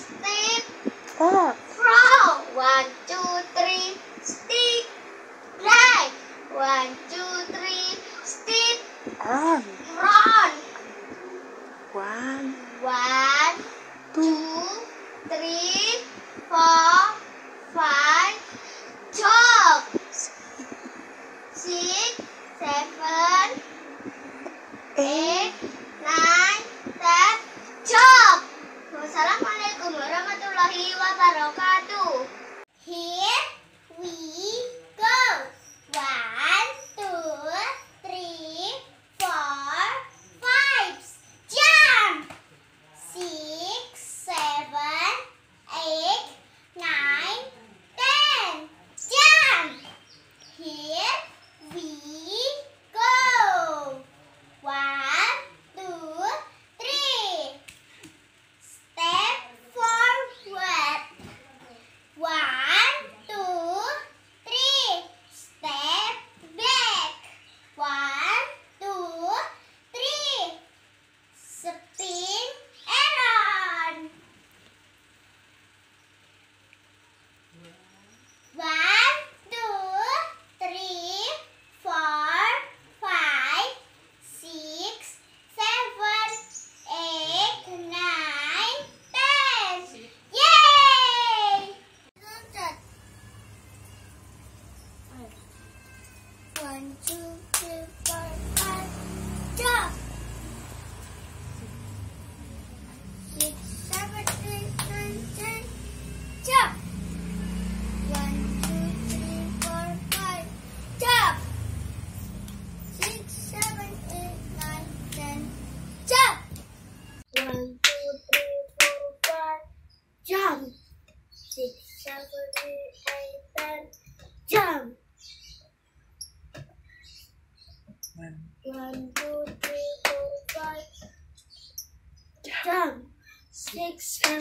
stick. Stop. Frog. One, two, three, stick. Fly. One, two, three, stick. run, Run. One. One.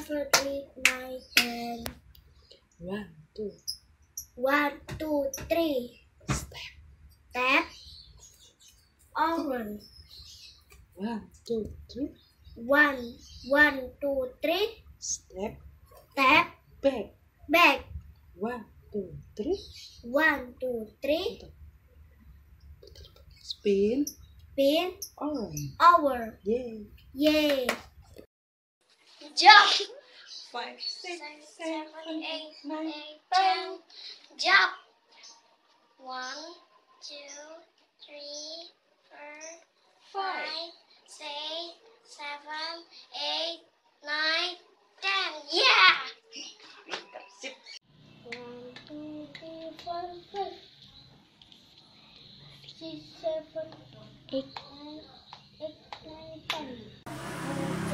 for three, One, two. One, two, three. Step, step, orange. One, two, three. One, one, two, three. Step, step, back, back. One, two, three. One, two, three. Spin. Spin. over, Over. Yay. Yay. Jump. Five, Six, seven, eight, eight, ten. Jump. One, two, three, four, five, six, seven, eight, nine, ten. Yeah. Sip. One, two, three, four, five, six, seven, eight, nine, eight, nine, ten.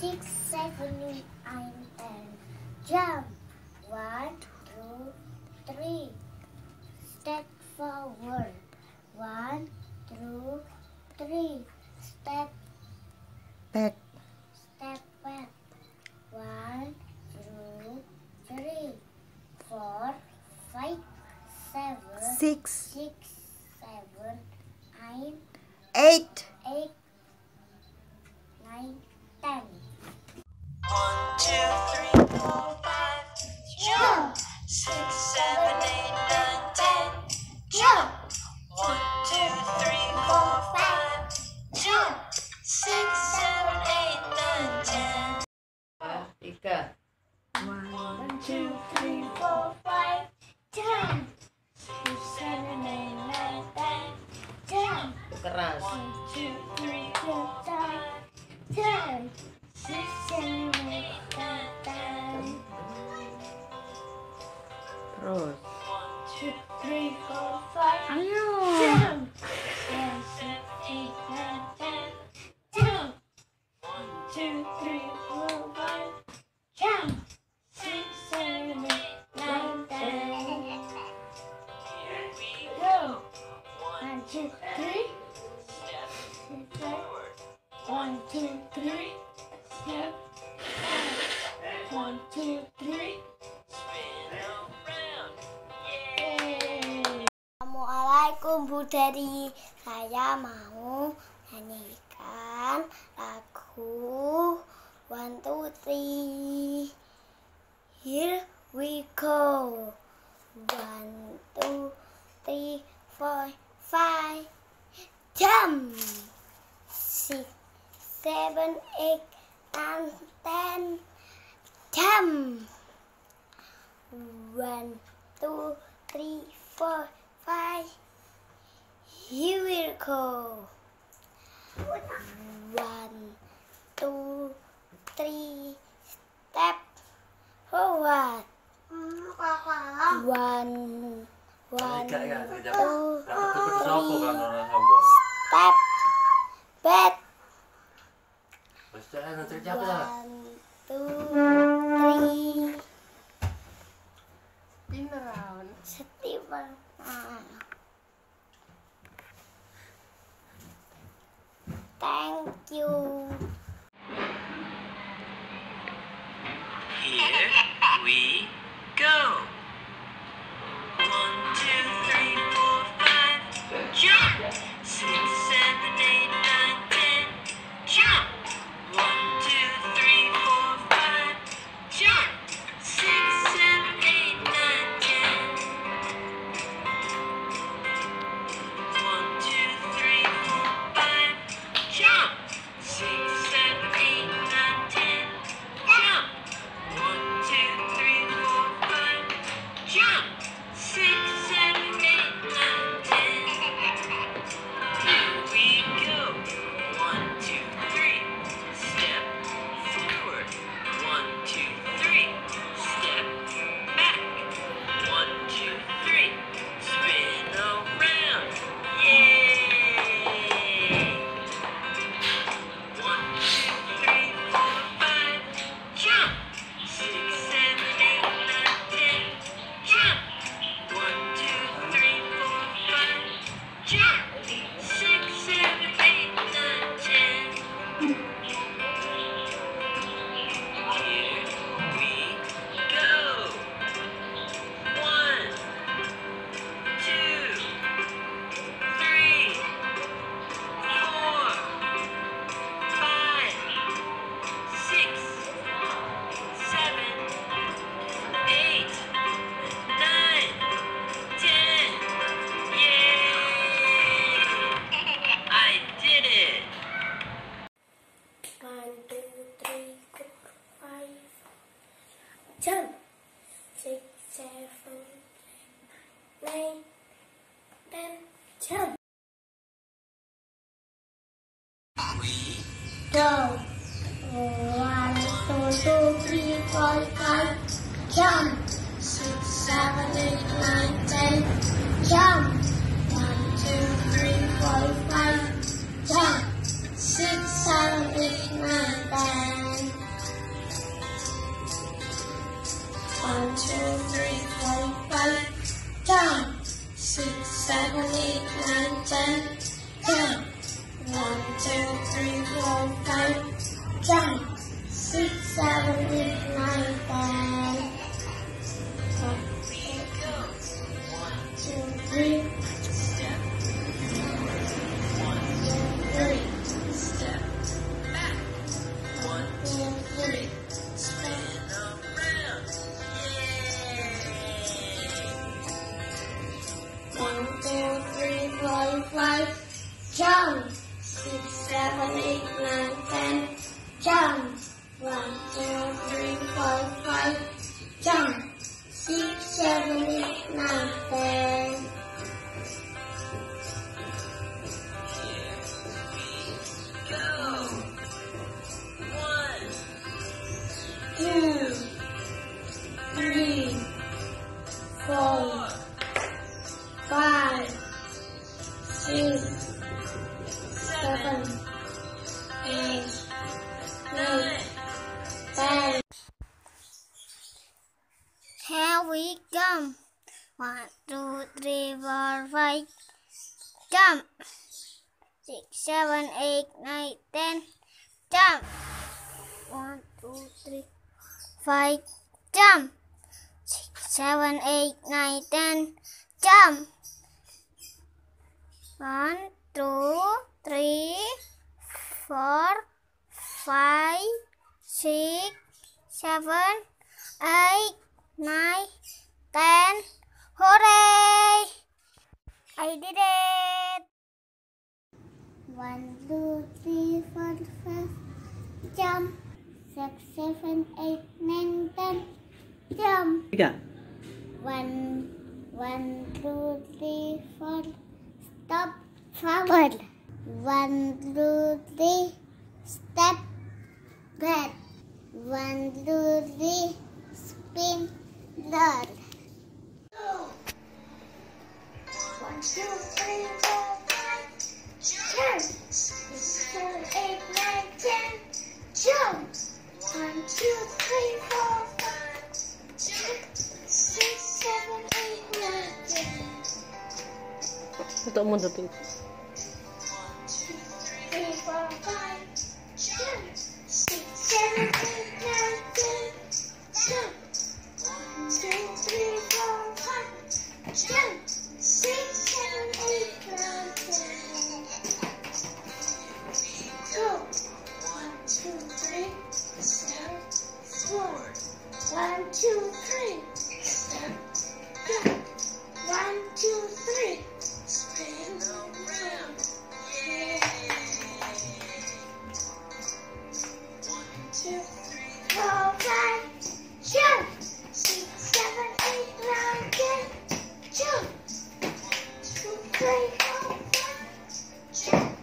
Six, seven, eight, nine, ten. Jump. One, two, three. Step forward. One, two, three. Step Back. Step back. One, two, three, four, five, seven, Six. six, seven, nine, Eight. eight, nine, ten. One, two, three, four, five. Jump! Six, seven, eight, nine, Dedi Saya mau nyanyikan lagu One, two, three. Here we go. One, two, three, four, five. Jump! Six, seven, eight, nine, ten. Jump! One, two, three, four, five. Here we go. One, two, three, step forward. One, one, Enggak ya, tidak. two, Dapat dapat sopo kan three, orang sombong. step back. Wes cek nanti siapa ya? One, two, three. Spin around. Steven. Ah. Thank you. done. Take care. Hallelujah. Eight, ten. Jump. One, two, three, five. Jump. Six, seven, eight, nine, ten. Jump. One, two, three, four, five, six, seven, eight, nine, ten. Hooray! I did it! One, two, three, four, five. Jump. Six, seven, eight, nine, ten. Jump. Tiga. One, one, two, three, four. Stop. Forward. One, two, three. Step back. One, two, three. Spin. Learn. One, two, three, four, five. Six, seven, eight, nine, ten. Jump. One, two, three, four, five. Jump. Six, seven, eight, nine, ten. Untuk mo dito. Three, four, five. Jump. Six, Jump.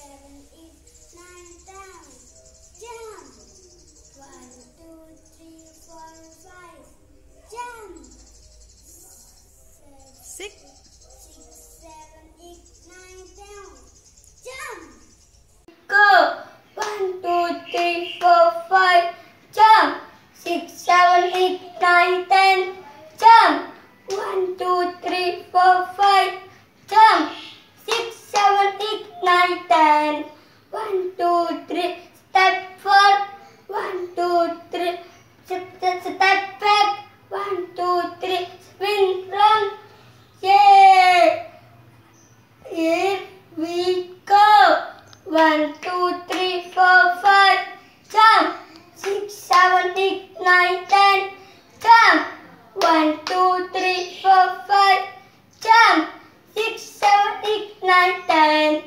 Seven, eight, nine, ten. Jump. One, two, three, four, five. Jump. Six. Six, seven, eight, nine, ten. Jump. Go. One, two, three, four, five. Jump. Six, seven, eight, nine, ten. Jump. One, two, three, four, five. Jump. Ten. One, two, three. Step forward. One, two, three. Step, step back. One, two, three. Spin round. Yay! Here we go. One, two, three, four, five. Jump. Six, seven, eight, nine, ten. Jump. One, two, three, four, five. Jump. Six, seven, eight, nine, ten.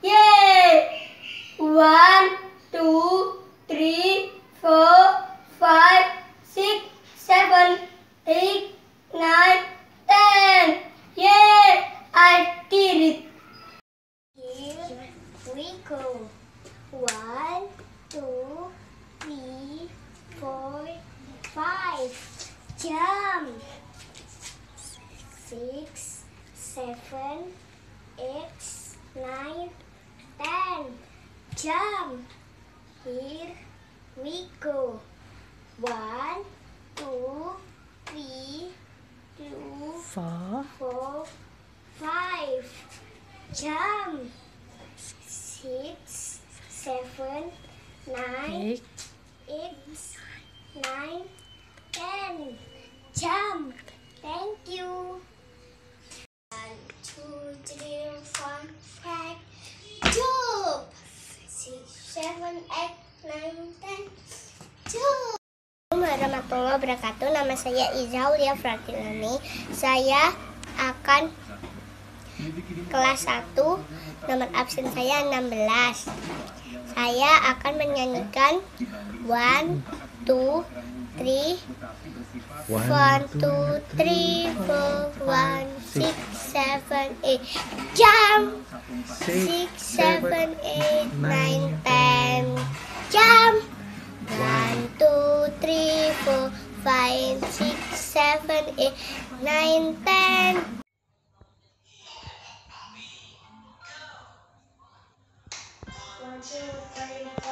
Yay! One, two, three, four, five, six, seven, eight, nine, ten. Yay! I did it. Here we go. One, two, three, four, five. Jump. Six, seven, eight, nine, ten. Jump. Here we go. One, two, three, two, Four. four, five. Jump. Six, seven, nine, Eight. eight, nine, ten. Jump. Thank you. One, two, three, four, five. Jump. Six, seven, eight, nine, ten. Jump. Assalamualaikum wabarakatuh. Nama saya Izaulia Fratilani. Saya akan kelas 1 nomor absen saya 16 saya akan menyanyikan one two three. One two three four one six seven eight. Jump! Six seven eight nine ten. jump! One two three four five six seven eight nine ten. One, two, three, four,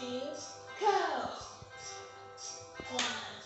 Go. One,